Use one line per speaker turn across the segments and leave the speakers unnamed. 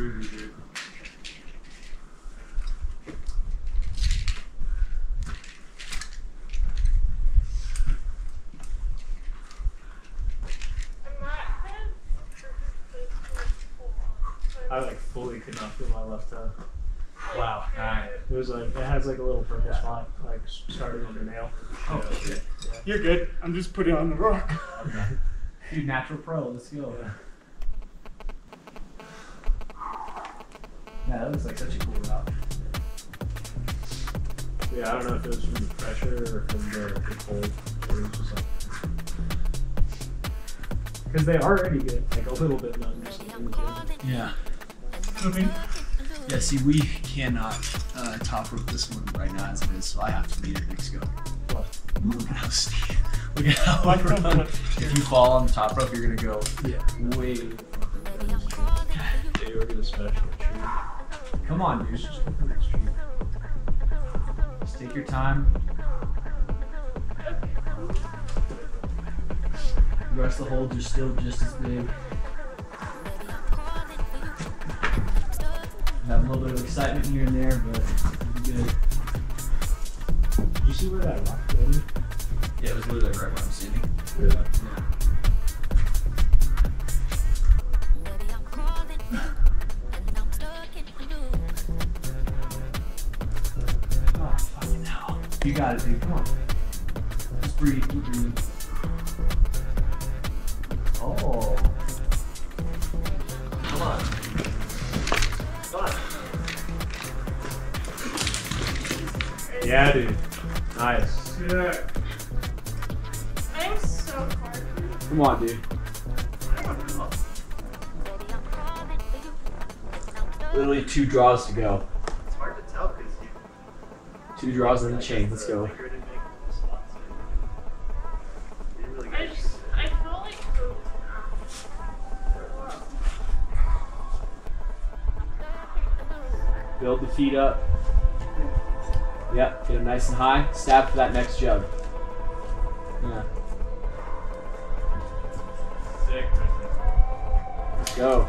I like fully could not feel my left toe.
Wow.
It was like it has like a little purple spot, like starting on the nail.
Oh yeah. shit. Yeah.
You're good. I'm just putting on the rock.
Okay. You natural pro. Let's go.
Yeah.
Yeah, that looks like such a cool route.
Yeah, I don't know if it was from the pressure or from the, the cold. Or it was just like. Because they already get like a little bit numb just in the gym.
Yeah.
I mean,
Yeah, see, we cannot uh, top rope this one right now as it is, so I have to lead it next go.
What?
Look at how steep. Look at how
Like
run. If you fall on the top rope, you're gonna go
Yeah.
way.
They were gonna special treat.
Come on, dude.
Just go for the street.
Just take your time.
The rest of the holds are still just as big. Have a little bit of excitement here and there, but it'll be good.
Did you see where that rock landed?
Yeah, it was literally right where I'm standing.
Yeah.
You got it, dude. Come on. Just breathe. Keep breathing. Oh. Come on. Come on.
Yeah, dude. Nice.
yeah. I'm so hard.
Come on, dude. Literally two draws to go. Two draws and then chain. Let's go. Build the feet up. Yep, get them nice and high. Stab for that next jug. Yeah, let's go.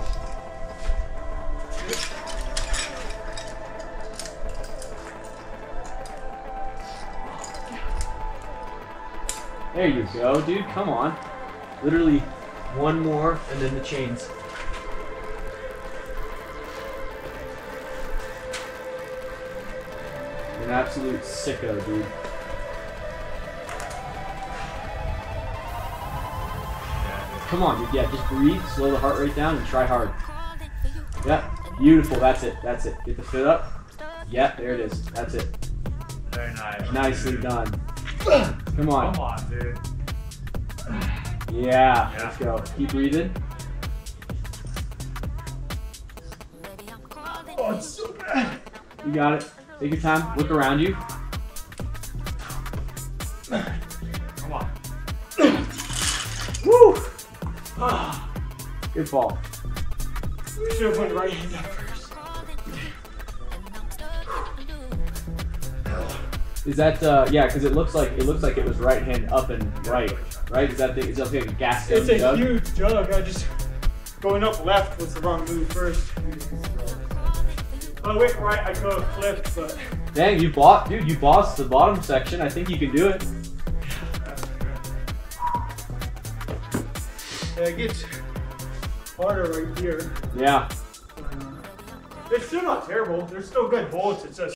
There you go, dude. Come on. Literally one more and then the chains. An absolute sicko, dude. Come on, dude. Yeah, just breathe, slow the heart rate down, and try hard. Yep, beautiful. That's it. That's it. Get the foot up. Yep, there it is. That's it.
Very nice.
Nicely done. Come on.
Come on, dude.
Yeah,
Yeah.
let's go. Keep breathing.
Oh, it's so bad.
You got it. Take your time. Look around you.
Come on.
Woo! Ah. Good fall.
Should have went right hand
Is that uh yeah? Because it looks like it looks like it was right hand up and right. Right? Is that the, is that like a gas
It's a
jug?
huge jug. I just going up left was the wrong move first. I went right. I could have flipped, but
Dang, you bought, dude. You bossed the bottom section. I think you can do it.
yeah, it gets harder right here.
Yeah.
It's still not terrible. There's still good holds. It's just